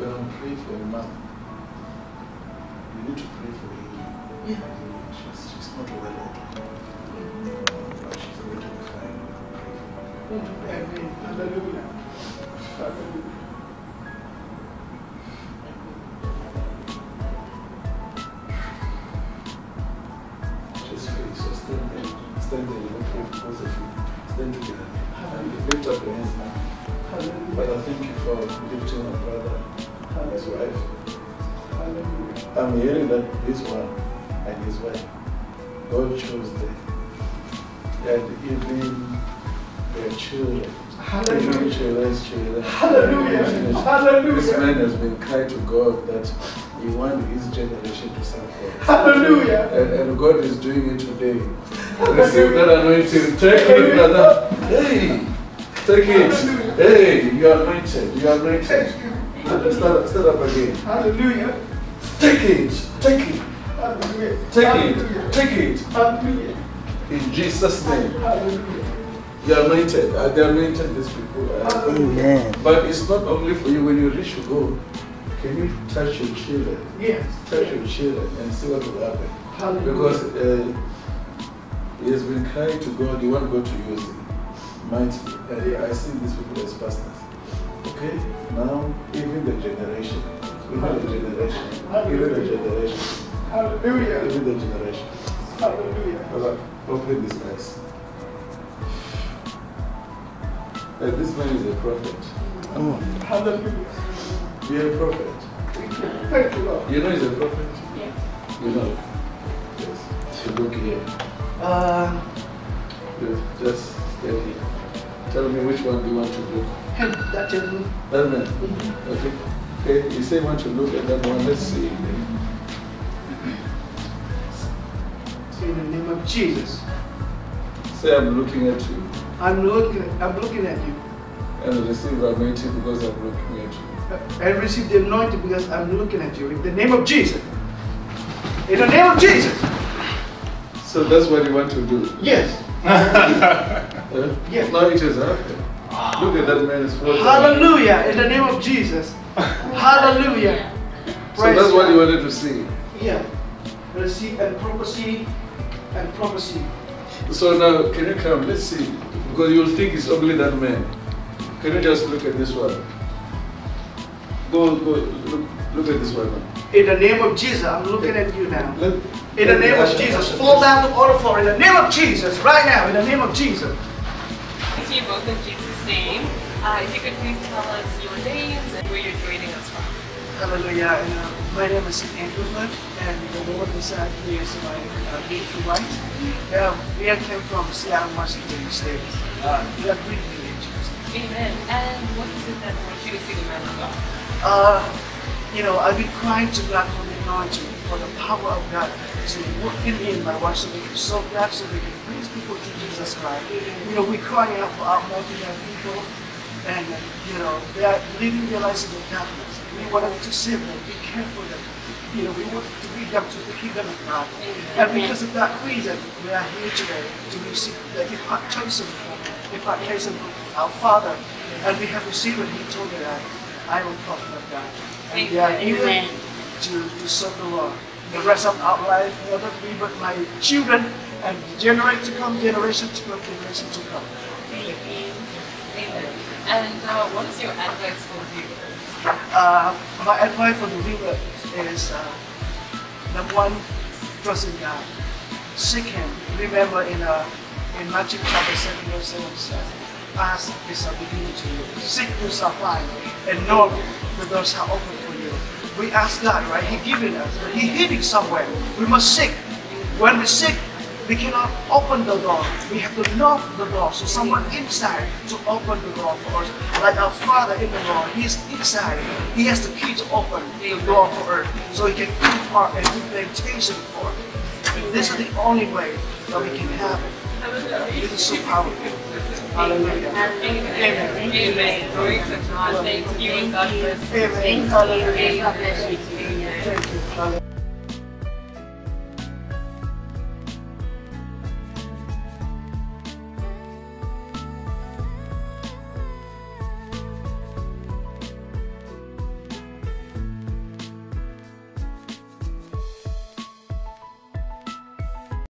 pray for your mom. You need to pray for her. Yeah. She's, she's not well off. But she's going to be fine. For her. Amen. Hallelujah. Hallelujah. Just face. So stand there. Stand there. You don't pray both of you. Stand together. And lift up your hands now. Hallelujah. Father, thank you for lifting my brother and his wife. Hallelujah. I'm hearing that this one and his wife, God chose them. And even their children. Hallelujah. Children's children. Hallelujah. This Hallelujah. man has been crying to God that he wants his generation to serve God. Hallelujah. And, and God is doing it today. Receive that anointing. Take it, brother. Hey, take it. Hey, you are anointed. You are anointed. Thank you. Stand, stand up again. Hallelujah. Take it. Take it. Hallelujah. Take Hallelujah. it. Take it. Hallelujah. In Jesus' name. Hallelujah. You are anointed. Uh, They anointed these people. Uh, Amen. But it's not only for you. When you reach your goal, can you touch your children? Yes. Touch your children and see what will happen. Hallelujah. Because uh, he has been crying to God, you want God to use him mightily. And I see these people as pastors. Okay? Now, even the generation, even the generation, even the generation, Hallelujah. even the generation. Hallelujah. Brother, open these eyes. Uh, this man is a prophet. Hallelujah. You're a prophet. Thank you. Lord. You know he's a prophet? Yes. You know? Yes. You look here. Uh, You Just stand me. Tell me which one do you want to look? that gentleman. That man. Mm-hmm. Okay. Okay. You say you want to look at that one. Let's see. In the name of Jesus. Say I'm looking at you I'm looking, I'm looking at you. and receive anointing because I'm looking at you. I receive the anointing because I'm looking at you. In the name of Jesus. In the name of Jesus. So that's what you want to do. Yes. Huh? Yes. Now it is happening. Look at that man is floating. Hallelujah. In the name of Jesus. Hallelujah. So Praise that's what you wanted to see. Yeah. Receive and prophecy and prophecy. So now, can you come? Let's see. Because you'll think it's only that man. Can you just look at this one? Go, go, look, look at this one. In the name of Jesus, I'm looking at you now. Let, In the name of Jesus, fall down to order floor. In the name of Jesus, right now. In the name of Jesus. To you both in Jesus' name. Uh, if you could please tell us your names and where you're joining us from. Hallelujah. And, uh, my name is Andrew Hood, and the Lord beside me is my uh, beautiful wife. Um, we are came from Seattle, Washington State. Uh, we are great religions. Amen. And what is it that wants you to see the man of God? Uh, you know, I've been crying to God for the anointing, for the power of God to work in me and my wife so we can serve God, so we can bring people to Jesus Christ. You know, we're crying out for our multi people, and, you know, they are living their lives in the darkness. We want to save them, be careful them. You know, we want to lead them to the kingdom of God. And because of that reason, we are here today to receive the impartation from, impartation from our Father. And we have received what He told me that I am a prophet of God. And we are here Amen. to, to serve the Lord. The rest of our life, not me, but my children and generation to come, generation to come, generation to come. Amen. Amen. And uh, what is your advice for viewers? Uh, my advice for the viewer is uh, number one, trust in God. Seek Him. Remember in uh, in Matthew chapter 7, verse 7 says, Ask is a beginning to you. Seek you shall find. And knock the doors are open for you. We ask God, right? He giving us, but He hiding somewhere. We must seek. When we seek, we cannot open the door. We have to knock the door. So someone inside to open the door for us. Like our Father in the Lord, He is inside. He has the key to open the door for us. So He can impart and implementation for us. This is the only way that we can have it. This is so powerful. Hallelujah. Amen. Amen. Glory to God. Thank you and God bless you. Amen. Hallelujah. You. Hallelujah.